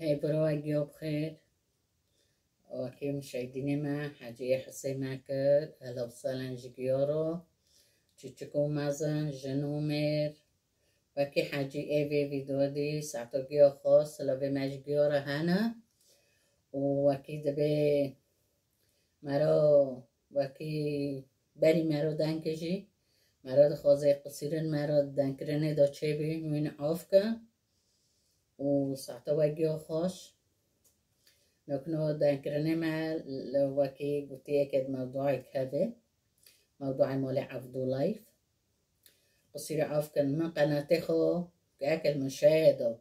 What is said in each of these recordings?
برو اگه بخیر وكي مشاهديني ما حاجة حسي ماكر هلا وسهلا جيجيورو تشيكو مازن جنومير وكي حاجة ايفي فيديو دي ساعتو جيو خاص لو ما جيجيورا هانا وكي دبي مرا وكي بری مرا دنکشی مرا خوازه قصیرن مرا دنکرنه دا چه بی من کن. وساعتوجه خاش لو كنا دانكرنما لو كي قلت أكد موضوعك هذا موضوع مولي عبدو لايف قصير عاف كان من قناتخو كأكل مشاهدة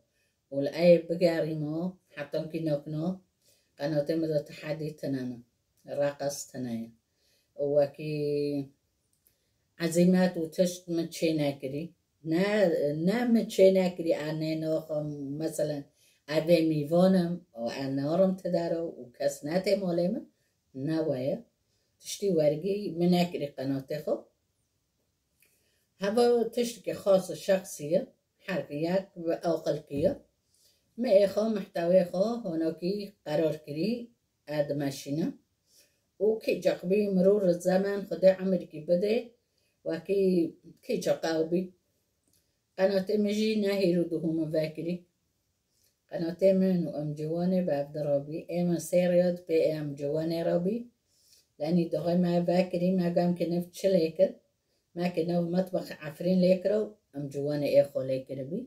والأي بجاريمو حتى يمكن نكنو قناتي مدى تحدي تنانا راقص تنايا وكي عزيمات وتشت متشيناكري ناكري نا نا متشي ناكري أنا نوخم مثلا أبي ميفونم أو أنارم تدارو وكاس ناتي موليما نوايا تشتي ورقي مناكري قناتي خو هذا تشتكي خاصة شخصية حركيات أو خلقية ما إخو محتوى إخو هناكي قرار كري آد ماشينا وكي جاقبي مرور الزمن خدا عمركي بده وكي كي قناتێمە ژی دو و دوهمە باکری قەناتێ ام و ئەم جوانێ بەدەڕبی ئێمە سێڕات پێ ئەم جوانێ ڕبی لانی باكري ما باکری ماگام کە نف چ لێ کرد ماکە نەو مەتبخ ئافرین لێکرا و ئەم جوانە ئێخۆ لێ کردبی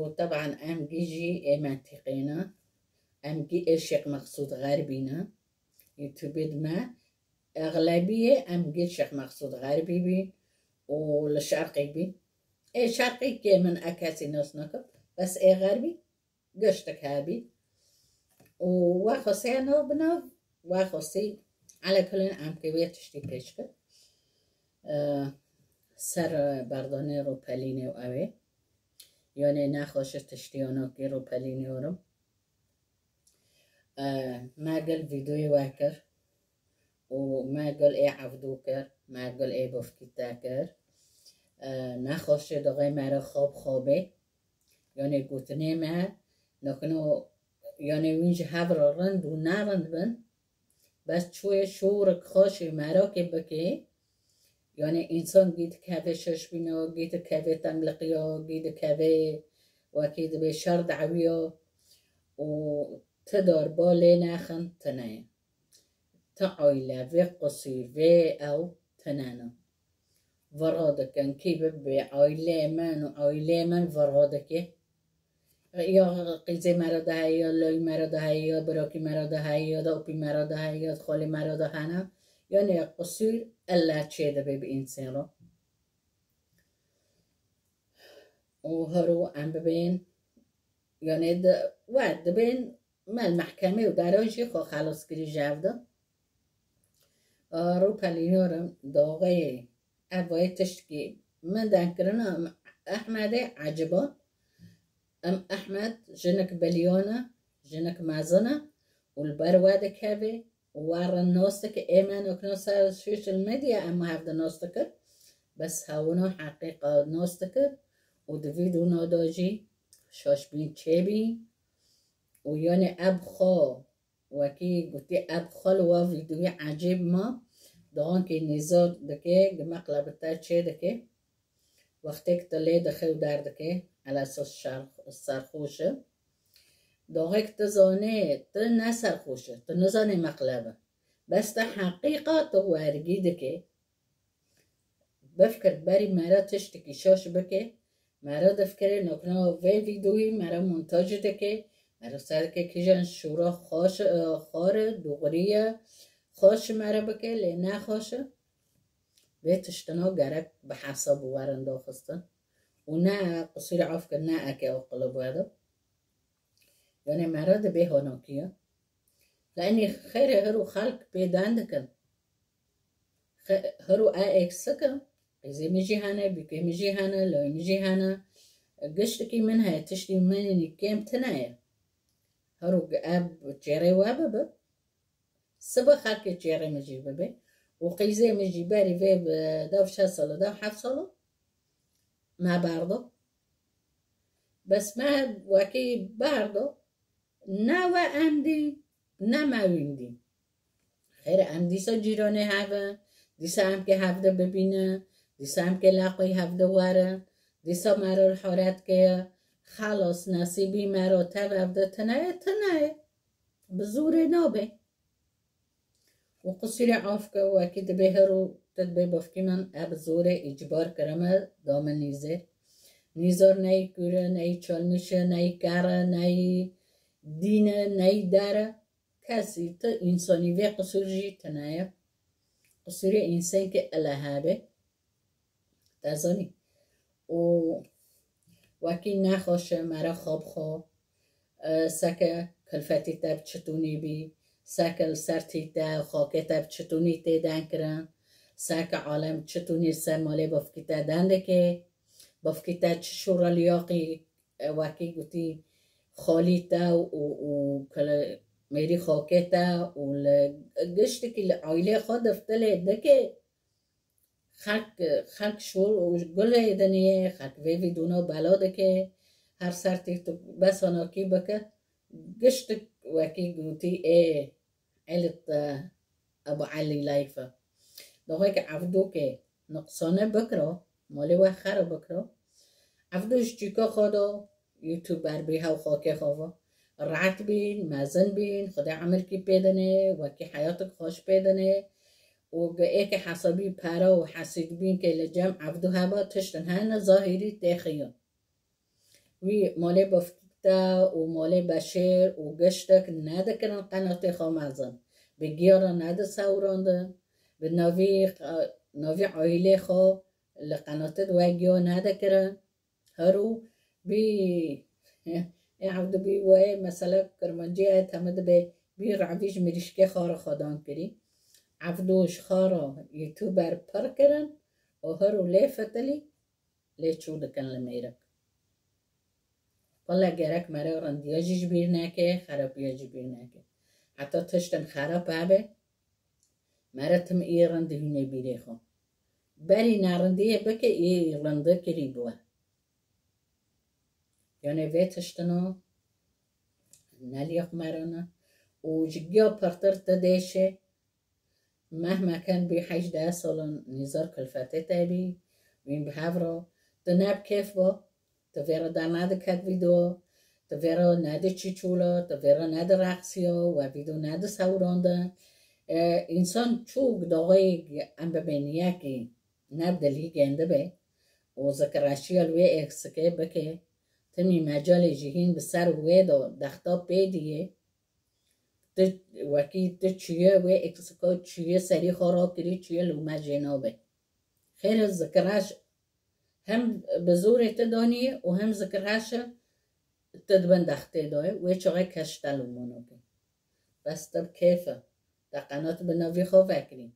وطبعا ام جي ئێمە تقینا ئەم گی ئێشێق مەخصود غەربینە تبید ما أغلبية أم جيل شيخ مقصود غربي بي والشرقي بي. اي شرقي كي من اكاسي نوس نكب بس اي غربي قشتك هابي وواخوسي أنا بنوب واخوسي على كل عام كبير تشتي كشك أه سر بردانه رو پلینه و اوه. یعنی نخوش تشتي که رو پلینه آه، و رو قل ویدوی واكر و ماگل ای اي کر ماگل ای بفکیتا کر. كر نخواش دغه مرا خواب خوابه. یعنی گوتنه ما نکنو یعنی وینج هفر رند و نرند بن بس چوی شور خوش مرا که بکه. یعنی انسان گید کهوه شش بینا گید کهوه تملقیا گید کهوه وکید به شر دعویا. و تدار باله نخن تنه. تا عایله و قصیر و او تنانا ورادکن کی به عایله من و عایله من ورادکه یا قیزه مرا ده یا لای مرا ده یا براکی مرا ده یا دوپی مرا ده یا خالی مرا ده نه یعنی قصیر الا چه ده به انسان رو و هرو ام ببین یعنی ده ود ببین مال محکمه و دراجی خو خلاص کری جوده رو پلینورم داغه أبوي تشكي ما ذاكرنا أحمد عجبه أم أحمد جنك بليونة جنك مازنة والبرواد هذي وارا نوستك إيمان وكنوسا شوش الميديا أما هاف نوستك بس هاونو حقيقة نوستك ودفيدو نودوجي شوش بين تشيبي ويوني أبخو وكي قلتي أبخو الوا فيديو عجيب ما دانque nizor daqui, gmaqla batache daqui, waqtek tale dakhil dar daqui, على اساس سرخوشه داغک تزانه تو نه سرخوشه تو نزانه مقلبه بس تا حقیقه تو ورگیده که بفکر بری مرا تشت کشاش بکه مرا دفکر نکنه وی ویدوی مرا منتاج ده که مرا سر که کجن شورا خاش خار دوغریه خاش مرا بکه لی نه خاشه به تشتنا گرک به حساب ورنده خستن. ونا قصير عفك نا أكي أو قلب هذا يعني مراد به هناكيا لأني خير هرو خلق بيداندكن هرو أكسكن إذا مجي هنا بكي مجي هنا لو مجي هنا قشتكي منها تشتي مني كيم تنايا هرو أب جيري وابب سبا خلق جيري مجي ببي وقيزي مجي باري في داو شاسلو داو حفصلو ما برضه بس ما وكي برضه نه و اندی نه مویندی خیر ام دیسا جیرانه هوا دیسا هم که هفته ببینه. دیسا هم که لقوی هفته وره. دیسا مرا حارت که خلاص نصیبی مرا تب هفته تنه تنه بزور نابه. وقصر عافك وأكيد بهرو تدبي بفكمن أب زورة إجبار كرمه دامن نيزة. نيزار ناي كورا ناي چالمشة ناي كارا ناي دينا ناي دارا كاسي تا إنساني و قصور جي تنايا. قصور إنسان كي الهابه تازاني و واكي نخواشه مرا خوب خواه أه، سکه کلفتی تاب چطوني بي سکل سرتی تا خاکه تب چطونی تی دن کرن سک عالم چطونی سر مالی بفکی تا دنده که بفکی تا چشورا لیاقی وکی گوتی خالی تا و, و, و میری خاکه تا و گشتی که عائله خود افتله دکه. خلق خلق شور و گل دنیه خلق وی دونا بلا دکه. هر سرتی تو بس کی بکه. گشت وکی گوتی ای علت ابو علی لایفه. دوغه که که نقصانه بکرا مالی و خر بکرا. عبدوش چیکا خدا؟ یوتیوبر بی هاو خاکه خواه رعت بین مزن بین خدا عمل کی پیدنه و کی حیاتک خوش پیدنه. و ایک حسابی پرا و حسید بین که لجم عبدو هبا تشتن هن ظاهری تخیون وی مالی بفتا و مالی بشیر و گشتک ندکرن قناتی خواه مزن به گیارا ند سورانده به نوی نوی عائله خواه لقناتت و گیا ندکرن هرو بی عبدو بی وای مثلا کرمانجی همه به بی رعویش مریشکه خار خدان کری. عبدوش خارا یوتیوبر پر کرن و هرو لی فتلی لی چود کن لمیرک والله گرک مرا رندیاجیش بیر نکه خرابیاجی بیر نکه حتی تشتن خراب هبه مرا تم ای رنده هونه بیره خو بری نرندیه بکه ای رنده کری بوه یعنی وی تشتنو نلیق مرانه و جگیا پرتر تدیشه مهما كان بي حجدة سالن نزار كلفته تابي وين بهافرو تناب كيف با دا ناد كات فيديو تفيرا ناد چيچولا تفيرا ناد رقصيا و فيديو ناد سورانده انسان چوك داغي ام ببينيه كي ناب دلي گنده به و ذكراشي الوي اكسكي بكي تمی مجال جهین به سر ویدا دختا پیدیه وکی تو چیه و اکسکا چیه سری خراب کری چیه لومه جنابه خیر ذکرش هم به زور دانیه و هم ذکرش تدبن دخته داره و چقدر کشتل که بس تب کیفه. در قنات به نوی خواه فکرین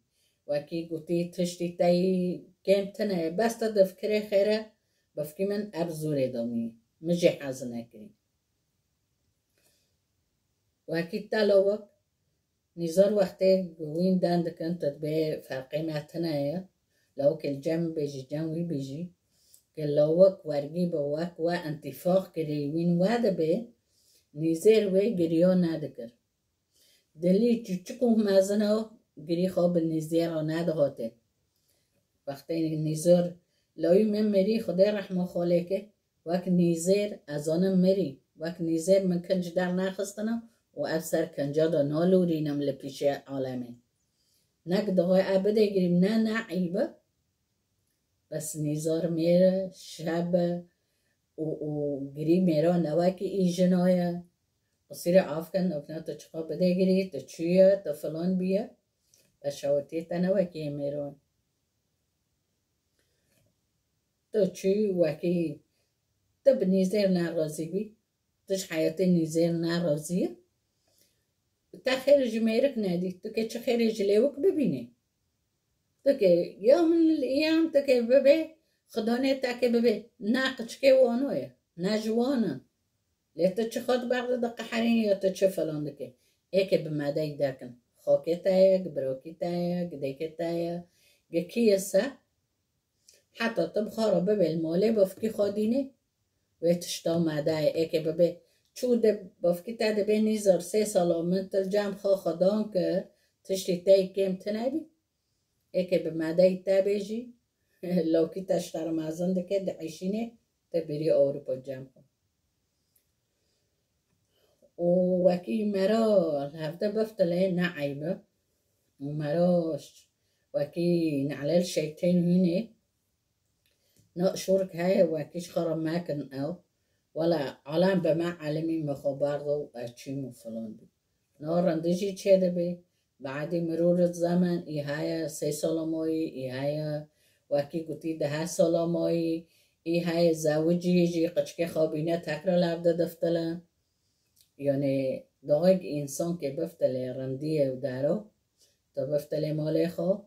وکی گوتی تشتی تایی کم تنه. بس تا دفکره خیره. بفکی من اب زور دامیه مجي حازن هكري واكيد تالوك نزار وقتی گوین دند کن تدبه فرقی متنه. لو که الجمع بيجي جمعي بيجي gelowe kwargibo انتفاق wa antifoch gerewin wadabe nizer we gerio nadaker deli chuchukum mazano geri خواب النزير ناد هاته وقتی نزار لای من مری خدا رحمه خاله که وک نیزر از آنم مری وک نیزر من کنج در نخستنم و افسر کنجا دا نالورینم لپیش عالمه نک دهای عبده گریم نه نه عیبه بسنیزار میره شب و, و گری میرا نوکی ای جنایه. قصیر عاف کن اپنا تا چقا بده گری تا چویه تا فلان بیه. بشاوتی تا نوکی میران تا چوی وکی؟ تا به نیزیر نرازی بی. تش حیات نیزیر نرازیه. تا خیر جمیرک ندی. تو که چه خیر جلیوک ببینی؟ تكي يوم من الأيام تكي ببي خدوني تاكي ببي ناقشكي وانويا ناجوانا لتتشخد بعض دقة حرين يتتشفلون دكي إيكي بمادي داكن خوكي تايك بروكي تايك ديكي تايك جكيسة حتى تبخر ببي المولي بفكي خوديني ويتشتو ماداي إيكي ببي چو ده بفکی تا ده به نیزار سه سال آمن تل خدان که تشتی تایی کم تنبی ایک به مدای تا بیجی لوکی تشتر مازنده که دعیشینه تا بری اروپا جمع کن و وکی مرا هفته بفتله هفدا و نعيبة وکی وكي شیطین هینه هنا نقشرك های وکیش خرم مکن أو ولا علام بما علمي مخبار ضو و فلان بي نورن چه تشيدا بي بعد مرور الزمن إي هاي سي سلاموي إي هاي وكي قتي ده سلاموي إي هاي زوجي يجي قشكي خابينة تكرر لابد دفتلا يعني داغ إنسان كي بفتله رندية ودارو تا بفتله مالي خو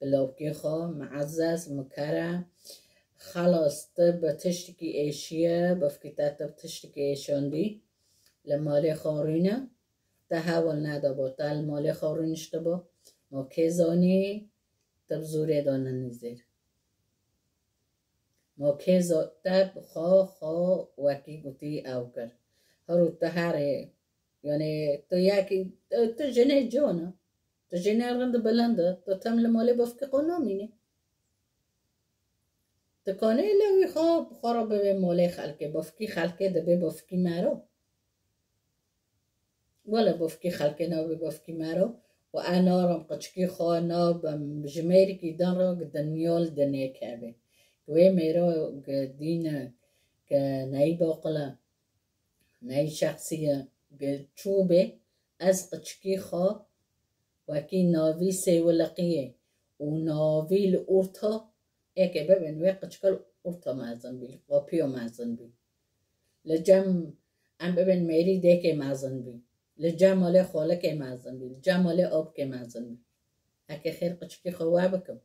بلوكي خو معزز مكرم خلاص طب تشتكي اشياء بفكتا طب تشتكي اشاندي لمالي خارينة تحول ندا با. تل مالي خارين اشتبا ما كيزاني طب زوري دانا نزير ما كيزا طب خا خا وكي قطي او كر هرو تهاري يعني تو ياكي تو جنه جونا تو جنه رند بلنده تو تم لمالي بفكي قناميني تکانه لوی خواب خورا به مالی خلکه. بافکی خلکه دبه بافکی مرا. ولا بفكي خلقي نو بفكي مرو وأنا رم قشكي خوانا بجميري كي دان را دنيال دنيا كابي. وي ميرو دينا كناي باقلة ناي شخصية بتشوبة از قشكي خوا وكي ناوي سي ولقيه وناوي الأورتا إيكي ببن وي قشكال أورتا مازن بي وبيو مازن بي. لجم ام ببن ميري ديكي مازن بي. لجم مال خوله که مازن بی لجم مال آب که مازن بی اکه خیر قچکی خواه بکم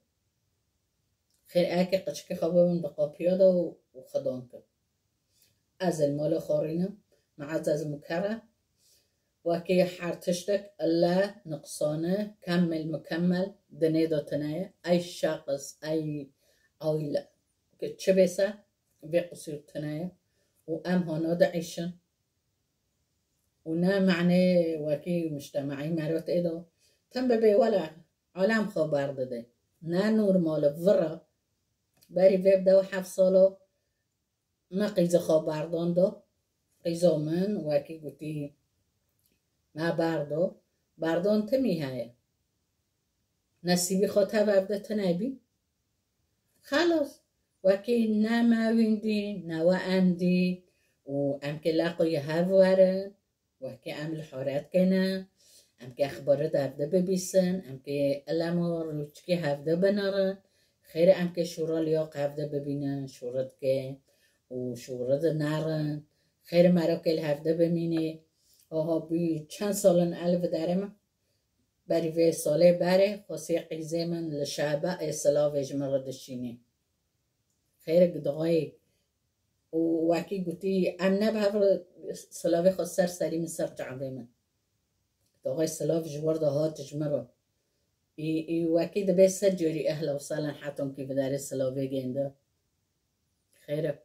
خیر اکه قچکی خواه ببین به قاپیو دا و خدان کم از المال خورینم معز از مکره وكي حارتشتك الله نقصانه كمل مكمل دنيدو تنايا أي شخص أي عائلة كتشبسة بقصير تنايا وأم هنا دعيشن ونا معنى وكي مجتمعي مرات إيدو تم ببي ولا عالم خبر داده. نا نور مال فرا باري بيب دو حف سالو. ما قيزة خبر داندو قيزة من وكي قلتي ما بردو بردان تمی هاي نصیبی خاطر ورده تنبی خلاص. وكي نما ويندي نوا أمدي وأم كلاقي هارورن وكي أم الحارات كنا أم كي أخبار دابده ببيسن أم كي ألما روچكي هفده بنارن خير أم كي شورا لياق هفده ببينن شورت كي وشورت نارن خير مرا كي الهفده بميني آها بی چند سالن الف درم بری وی ساله بره خاصی قیزه من لشعبه اصلا ویجمه را دشینه. خیر گدغای واکی گوتی امنه به هفر سلاوی خود سر سری من سر تعبه من. داغای سلاف جوار دهات جمرا ای إي واکی دبی سر جوری أهل و سالن حتم که بدار سلاوی خير خیره.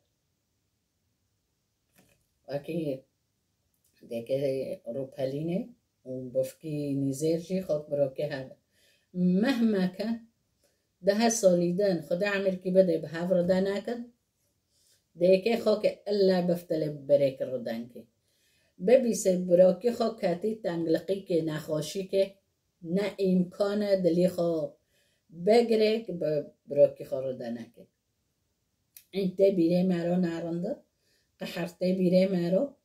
واکی دیگه روپلینه و بفکی نزیرجی خود برا که هر مهما که ده سالیدن خدا عمل که بده؟ به هفر ده نکن. دیگه خو که الا بفتله بریک ردن که. ببیسه که خو کتی تنگلقی که نخواشی که. نه امکان دلی خو بگره که برا که خو رده نکن انته بیره مرا نرنده قحرته بیره مرا.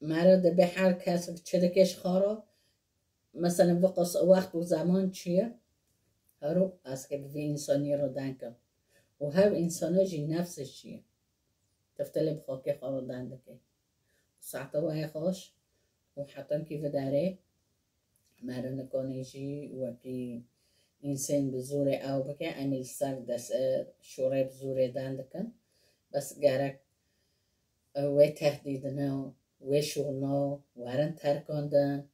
مرا ده به هر کس چدکش خارا. مثلا وقت وقت و زمان چیه؟ هرو از که به انسانی رو دنکم و هر انسان جی نفسش چیه؟ تفتل بخاكي خرط عندك إيه ساعتها وهي خاش وحطن كيف داره مرن كونيجي وكي انسان بزوري أو بكا أنا سر دس آه، شوره بزوره دندكن بس گرک آه، وي تهديدنا وي شغلنا وارن تركون ورن ترکاندن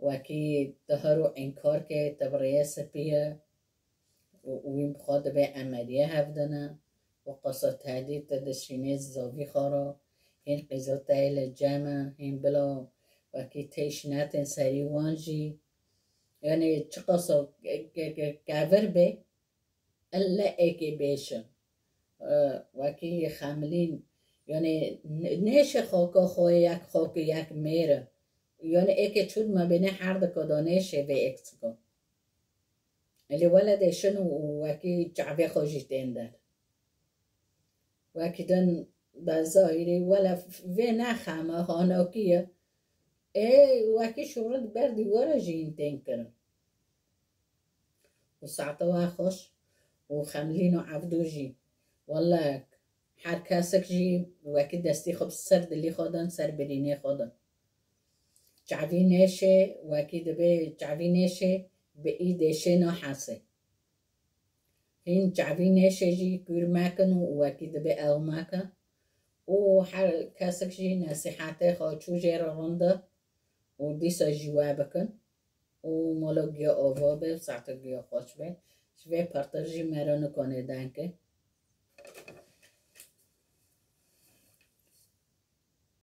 و که ده رو انکار که تبریه سپیه و این و قصد تهدید دشینه زاوی خارا این قیزات ایل جمع این بلا وکی تیشنت سری وانجی. یعنی چه قصا؟ گور به الا ایکی بیشن وکی خملین یعنی نیش خاکا خواه یک خاک یک میره. یعنی ایکی چود ما بینه هر دکا نیشه به اکس کن. اللي ولد شنو وكي جعبي خوجي تندر. وكي vakiden بزایری ولا و نخمه هاناکیه ای وکی شورت بر دیوار جین تین کرن و ساعت و خوش و خملین و عبدو جی والله هر کسک جی وکی دستی خوب سر دلی خودن سر برینه خودن. چعوی نشه وکی دبه چعوی نشه به ای دشه نحسه این جعبی نشه جی گور مکن و وکی دبه او مکن. و هر کسک جی نصیحت خواچو جیرا رنده و دیسا جوا بکن. و مالا گیا آوا به ساعت گیا خوش